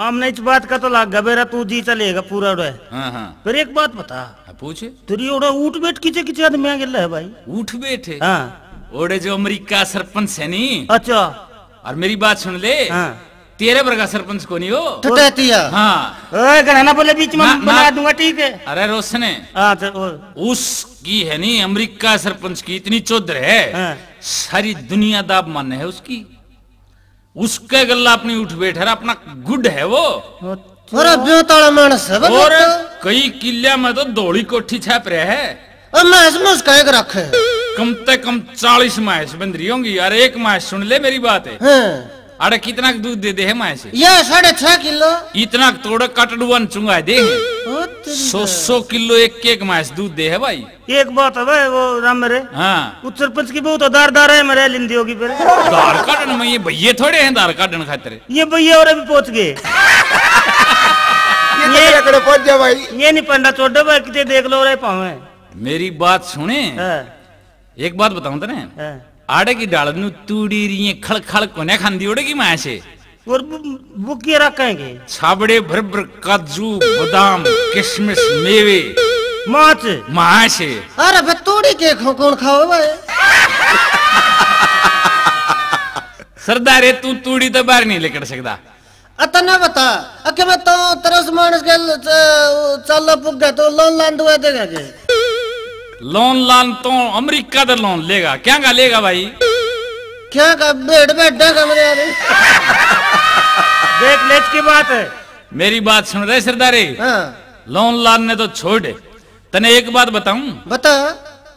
हमने इस बात का तो लाग गया बेरा तू जी चलेगा पूरा उड़े हाँ हाँ फिर एक बात बता पूछे तेरी ओड़ा ऊट बैठ किचे किचे आदमी आ गया है भाई उठ बैठे हाँ ओड़े जो अमेरिका सरपंच है नी अच्छा और मेरी बात सुन ले हाँ तेरे वर्गा सरपंच को नहीं हो टटैतिया हाँ ओए गणना बोले बीच में बना दूँगा ठीक है अरे रोशने हाँ तो उसकी है नी अमेरिका सरपंच की इतनी चौधर है हाँ। सारी दुनिया दाब मन है उसकी उसके गल्ला अपनी उठ बैठ है अपना गुड है वो। अरे मानस है और। कई किलिया में तो दौड़ी कोठी छाप रहे है। रखे। कम से कम चालीस माइस बंदरी होंगी। यार एक माइस सुन ले मेरी बात। है हैं। अरे कितना दूध दे दे है माइस ये साढ़े छह किलो। इतना तोड़ कटड़ुअन चुंगा दे। सौ सौ किलो एक केक एक माइस दूध दे है भाई। एक बात है भाई वो राम मेरे। हाँ। उस सरपंच की बहुत उदारदार है मेरे लिंदी होगी फिर। दार काटन में ये भैये थोड़े हैं दार काटन खातिर। ये भैया और अभी पहुँच गए। ये तो पहुँच जा भाई। ये नहीं पंडा छोड़ भाई कितने देख लो रे पावे मेरी बात सुने। हाँ, एक बात बताऊँ तने हाँ। आड़े की डाल नु तूड़ी रही खड़ खड़ कोने खांदी ओड़े की माया से और वो किए रखेंगे छाबड़े भर भर काजू बादाम किशमिश मेवे। माछ माया से अरे बे तोड़ी के खो कौन खाओ भाई? सरदारे तू तूड़ी तो बाहर नहीं लेकर सकता। अतना बता अके मैं तो तरस मानस के चल पुग गया तो लोन लान दुआ देगा के? लोन लान तो अमेरिका का लोन लेगा। क्या का लेगा भाई? क्या का बेड बेड कमरे अरे यार देख लेच की बात है। मेरी बात सुन रहे सरदारी? हाँ। लोन लान ने तो छोड़ दे। तने एक बात बताऊँ? बता।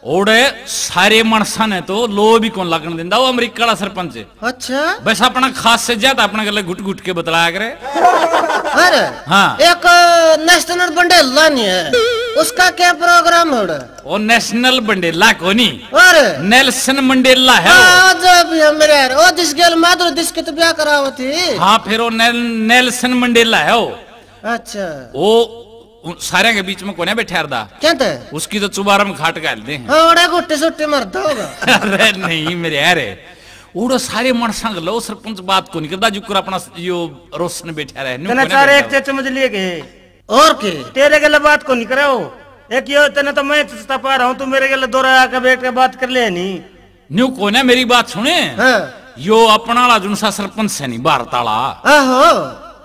ओड़े सारे मनसा ने तो लो भी कौन लगन दिंदा? वो अमेरिका का सरपंच। है अच्छा। बस अपना खास से ज़्यादा अपने गले घुट घुट के बतलाया करे। अरे हाँ। एक नेशनल बंडल लानी है। उसका क्या प्रोग्राम हो रहा वो नेशनल बंडेला कोनी अरे। नेल्सन मंडेला है वो। हाँ है जिस गेल माधुरी दिस के तो ब्याह करावो थी हाँ फिर वो नेल, नेल्सन मंडेला है वो। अच्छा। वो सारे के बीच में कोने बैठा रहा क्या थे? उसकी तो चुबारा में खाट गाल दे। हाँ ओड़ा गुट्टी मरता होगा। अरे नहीं मेरे यार उड़ो सारे मनसा लो सरपंच बात को नहीं करता जो कर अपना यो रोशन बैठा रहे तेना एक बैठा चम्मच लिए गए। और के? तेरे गले बात को नहीं करे हो एक ये तेने तो मैं सस्ता पा रहा हूँ तू मेरे गले दो आकर बैठ के बात कर ले नहीं। न्यू कोने मेरी बात सुने? हाँ। यो अपना वाला जुन सा सरपंच है नहीं भारत वाला आहो।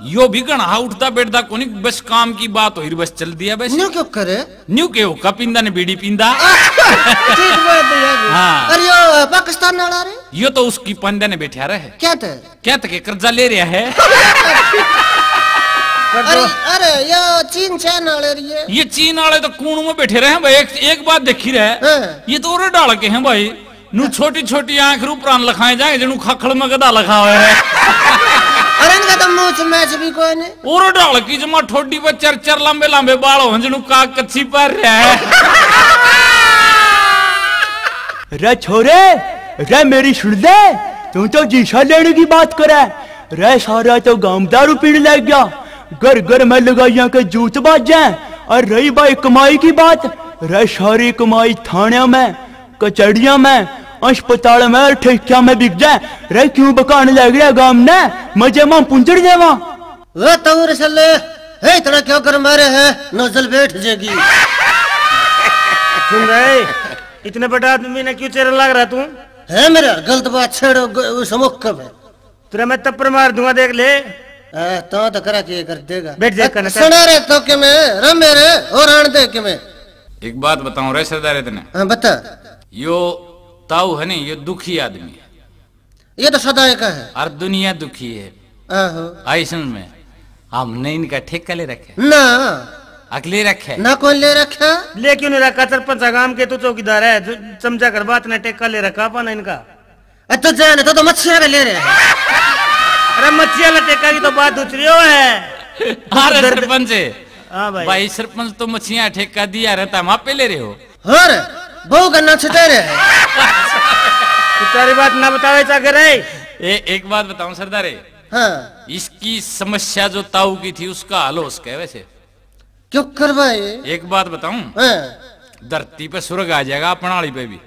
यो भी गणा उठता बैठता कोनी बस काम की बात हो बस चल दिया बस। न्यू क्यों करे? न्यू के हो का पिंदा ने बीड़ी पिंदा? है। अरे यो पाकिस्तान वाला रे यो तो उसकी पंदे ने बैठा रहे क्या थे क्या तक कर्जा ले रहा है? अरे अरे यो चीन चाइना वाले रे ये ये चीन वाले तो कूण में बैठे रहे हैं भाई। एक, एक बात देखी रहे। हाँ। ये तो और डाल के हैं भाई। नु छोटी छोटी आँख रू प्राण लखाए जाए जनु खखड़ में गदा लखा हुआ है। अरे इनका तो मुँह से मैच भी कोई नहीं और डाल की जमा ठोडी पर चर चर लंबे लंबे बाल का कच्ची पर रहा है रे छोरे रे मेरी सुन ले तू तो जीसा लेने की बात करे रे सारा तो गाँव दारू पीने लग गया घर घर में लगाइया के जूत बाजे और रही भाई कमाई की बात रे सारी कमाई थाने में कचड़िया में अस्पताल में ठेकिया में बिक जाए। रे क्यों बकाने लग रहा गाँव ने मज़े में पुंजड़ जावा वो तो रे सले हे इतना क्यों कर मारे है? नजल बैठ जाएगी। सुन रहे इतने बड़ा आदमी ने क्यों चेहरा लग रहा तू? है मेरे गलत बात छेड़ो उस मुक्का में तेरा मैं तप्पर मार दूँगा देख ले। आ, तो तो करा के कर देगा। बैठ जा, कनक। सुना रे तो के में रमे रे और आन दे के में। एक बात बताऊँ रे सरदार इतने। हाँ बता। यो ताऊ है नहीं ये दुखी आदमी। है ये तो सदाए का है। और दुनिया दुखी है। आहो। ऐसन में हमने इनका ठेका ले रखे। ना। अगले रखे। ना कौन ले रखा। ले क्यों नहीं रखा सरपंच गाँव के तू चौकीदार है जो समझा कर बात ने टेक्का ले रखा अपन इनका तो जाने तो, तो मच्छिया ले रहे हैं। अरे मच्छिया ला टेक्का की तो बात दूसरी हो है। अरे सरपंच। हाँ भाई। भाई सरपंच तो मछलियाँ ठेका दिया रहता वहाँ पे ले रहे हो। गन्ना छिटे रहे हैं। तू बात ना बतावे चाहे रे ए, एक बात बताऊँ सरदारे। हाँ। इसकी समस्या जो ताऊ की थी उसका हल हो उसका है वैसे? क्यों करवाए? एक बात बताऊँ? हाँ। धरती पे स्वर्ग आ जाएगा अपनाली पे भी।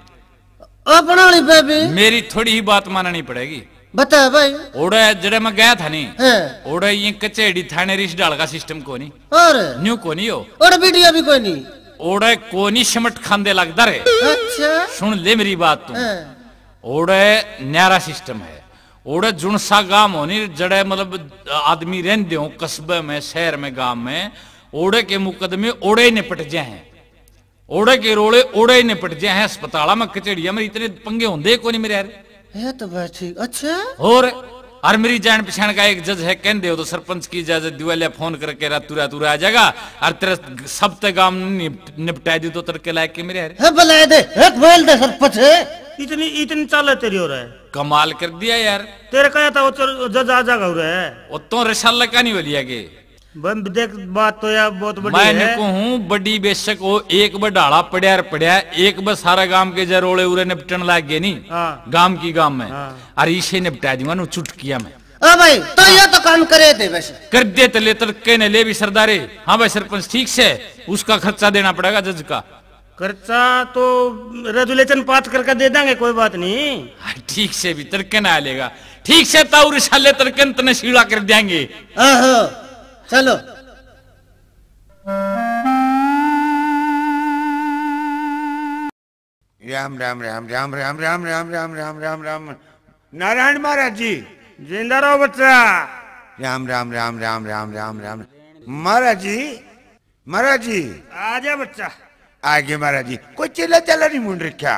अपना वाली बेबी मेरी थोड़ी ही बात माननी पड़ेगी। बता भाई। ओड़े जड़े मैं गया था नहीं हाँ। ओड़े ये कचेड़ी थाने रिश डाल का सिस्टम को नहीं और? न्यू को नहीं हो और वीडियो भी कोई नहीं ओड़े को नहीं खांदे लगता रे। अच्छा। सुन ले मेरी बात तू। हाँ। ओड़े न्यारा सिस्टम है। ओड़े जुनसा गाँव होनी जड़े मतलब आदमी रहते हो कस्बे में शहर में गाँव में ओड़े के मुकदमे ओड़े ही निपट जाए हैं। ओड़े के रोड़े ओड़े ही निपट जाए हैं। अस्पताल में कचेड़िया में इतने पंगे होंगे को नहीं मेरे यार। ये तो ठीक। अच्छा। और और मेरी जान पहचान का एक जज है कह दे तो सरपंच की जज दिवालिया फ़ोन करके रातू रातू आ जाएगा और तेरा सब तक काम निपटा दी तो तरके लायक के मेरे यार। है बुलाए दे एक बोल दे सरपंच। इतनी इतनी चाल है तेरी हो रहा है। कमाल कर दिया यार। तेरे कहता था वो जज आ जाएगा हो रहा है वो तो रसाला का नहीं बोलिया के बात तो यार बहुत बड़ी मैं है। को हूँ बड़ी बेशक वो एक बार डाला पड़िया पड़िया एक बार सारा गाँव के जरोड़े उरे निपटन लाग गए नहीं। हाँ। गाँव की गाँव में। हाँ। और इसे निपटा दूँगा नु चुटकिया में। हाँ भाई तो ये तो काम करे थे वैसे कर दे तो ले तड़के ने ले भी सरदारे। हाँ भाई सरपंच ठीक से उसका खर्चा देना पड़ेगा जज का। खर्चा तो रेजुलेशन पास करके दे देंगे कोई बात नहीं। हाँ, ठीक से भी तड़के ना लेगा। ठीक से ताऊ रिसाले तड़के न तने सीड़ा कर देंगे। आहो चलो राम राम राम राम राम राम राम राम राम राम राम नारायण महाराज जी ज़िंदा रहो बच्चा राम राम राम राम राम राम राम महाराज जी महाराज जी आ जा बच्चा आगे महाराज जी कोई चिल्ला चला नहीं मुंड रखा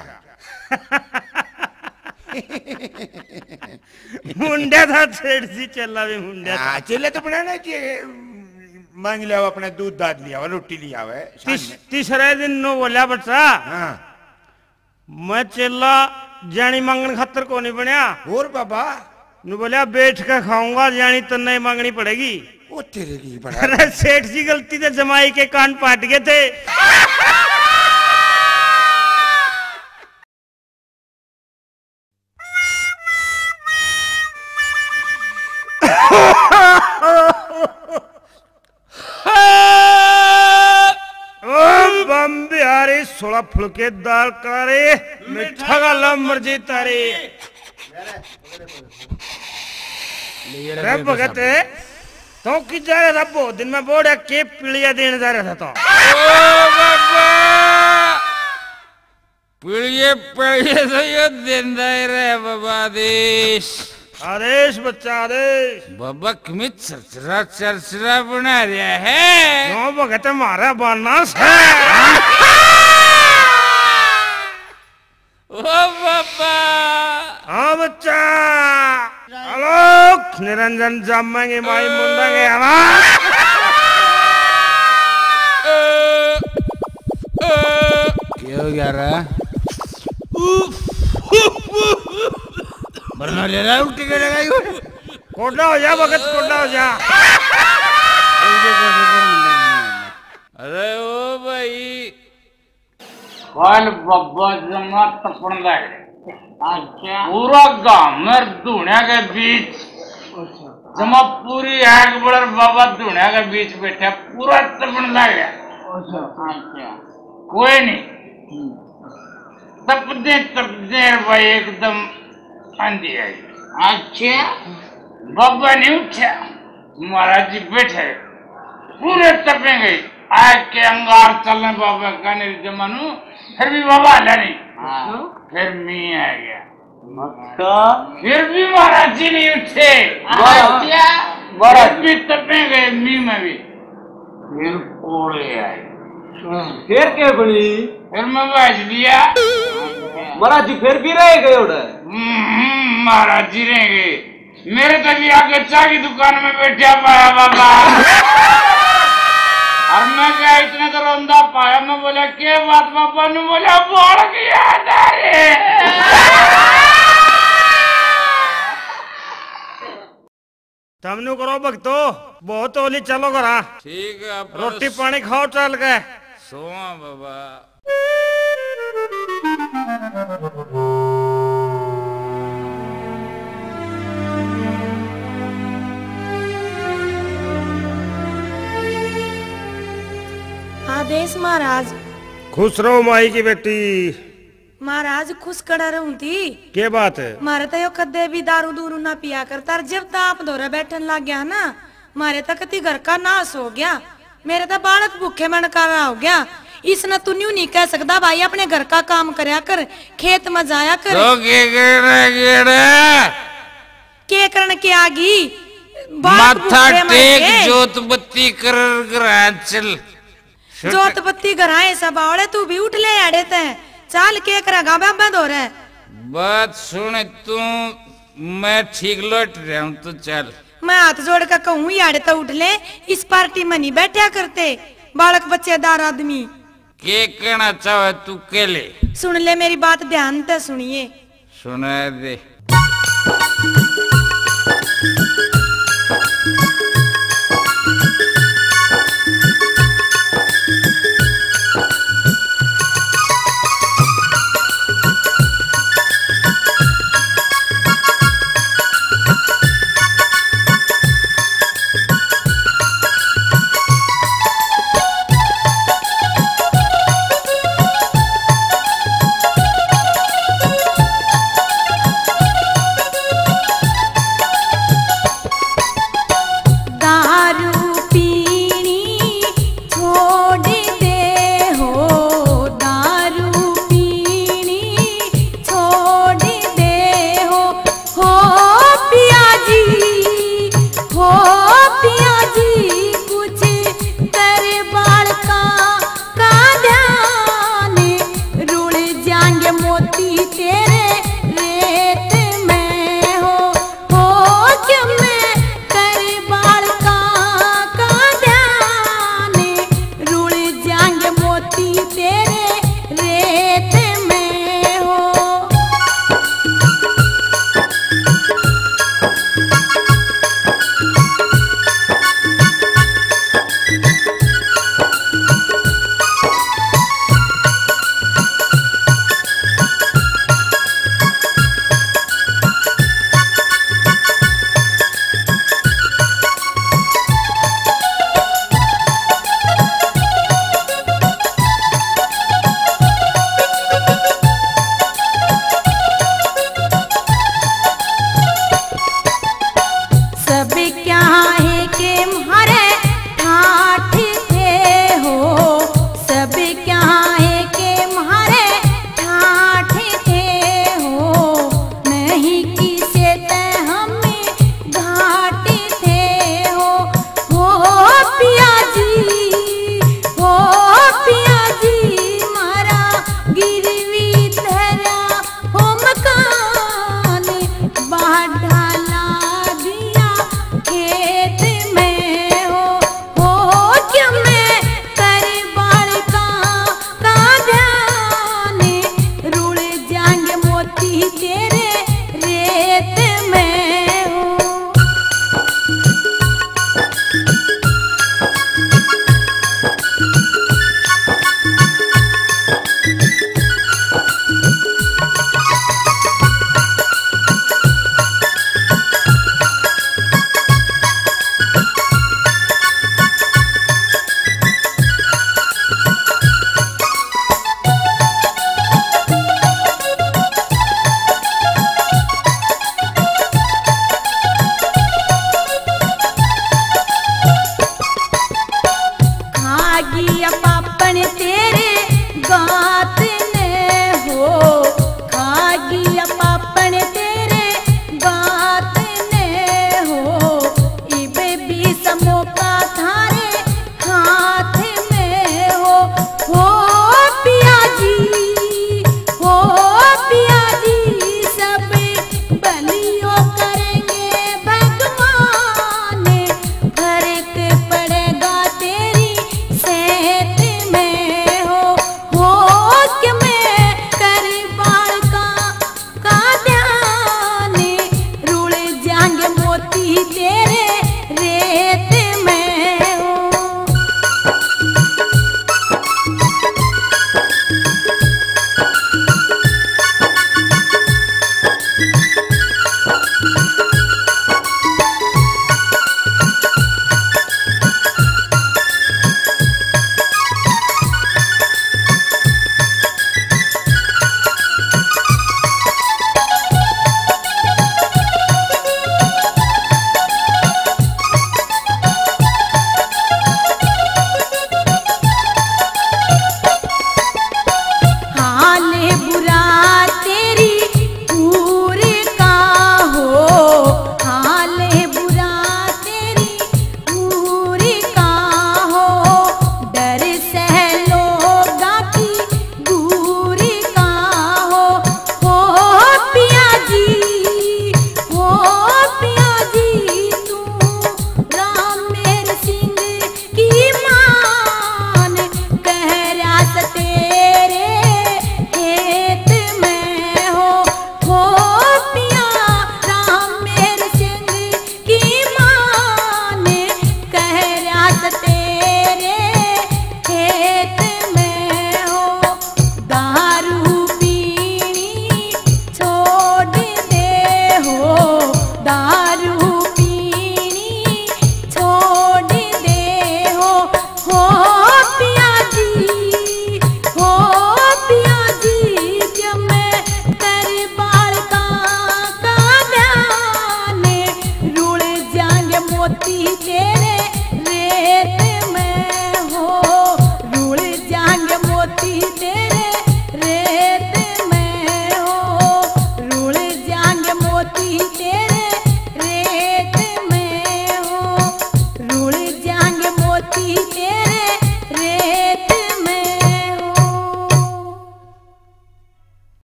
मुंडा था सेठ जी चला भी मुंडा था हाँ, तो बनाना चाहिए मांग लिया हुआ अपना दूध दाद लिया हुआ रोटी लिया हुआ है तीस, सामने। तीसरे दिन नो बोलिया बच्चा हाँ। मैं चेला जानी मांगने खातर को नहीं बनया। और बाबा? नु बोलिया बैठ के खाऊँगा जानी तो नहीं मांगनी पड़ेगी। वो तेरे की बड़ा अरे सेठ जी गलती से जमाई के कान पाट गए थे। सोलह फुलके दाल करे मिठा का लम मर्ज़ी तारी। रे भगत तो कि जा रहा था दिन में बोर्ड के पीड़िया देने जा रहा था तो। पीड़िए पीड़िए तो ये दिन दे रहे बाबा देश आदेश बच्चा आदेश। बाबा किमें चरचरा चरचरा बना रहा है। क्यों भगत मारा बाना से ओ बाबा हाँ निरंजन जमेंगे माई मुंडेंगे हमारा क्या रहा मरना ले रहा है उल्टी करेगा ये कोडा हो जा भगत कोडा हो जा अरे ओ भाई हॉल बाबा जमात पडलाय अच्छा। पूरा गाव मेर धुण्याके बीच। अच्छा। जमा पूरी आग बळर बाबा धुण्याके बीच बैठा पूरा तपण लागला अच्छा।, अच्छा। कोई नहीं। हम्म। तपदे तपदे भाई एकदम आंधी आई। अच्छा। बाबा नहीं उठा। महाराज जी बैठे। पूरे तपेंगे गए आग के अंगार चलने बाबा का नहीं जमानू फिर भी बाबा हला नहीं फिर मी आ गया। फिर भी महाराज जी नहीं उठे। महाराज भी तपे गए मी में भी। फिर ओड़े आए। फिर क्या बनी? फिर मैं बैठ लिया। महाराज जी फिर भी रह गए उधर। हम्म, महाराज जी रहेंगे मेरे तो भी आगे चाय की दुकान में बैठा पाया बाबा। और मैं क्या इतने तो रोंदा पाया मैं बोला के बात ने बोला बोल गया अरे तमनु करो भक्तो बहुत ओली चलो करा ठीक है रोटी पानी खाओ चल के। सोआ बाबा। आदेश महाराज। खुश रहो माई की बेटी। महाराज खुश कड़ा रहूँ थी। के बात है? मारे तो यो कदे भी दारू दूरू ना पिया करता जब तक आप दौरे बैठन लग गया ना मारे तक कति घर का नाश हो गया। मेरे तो बालक भूखे मन कर रहा हो गया। इसने तू न्यू नहीं कह सकता भाई अपने घर का काम करया कर खेत में जाया कर। तो के के करण के आगी? बात माथा टेक के। जोत बत्ती कर कर चल जोत बत्ती घराए सब आवड़े तू भी उठ ले आड़े ते। चाल के करा गाबा बंद हो रहा बात सुन तू मैं ठीक लौट रहा हूँ तू चल। मैं हाथ जोड़ कर कहूँ याड़े तो उठ ले इस पार्टी में नहीं बैठा करते बालक बच्चेदार आदमी। के कहना चाहे तू के ले सुन ले मेरी बात ध्यान से सुनिए। सुना दे। क्या है के मारे